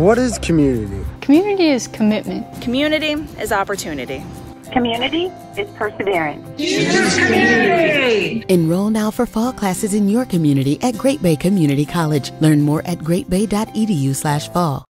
What is community? Community is commitment. Community is opportunity. Community is perseverance. Community. Enroll now for fall classes in your community at Great Bay Community College. Learn more at greatbay.edu slash fall.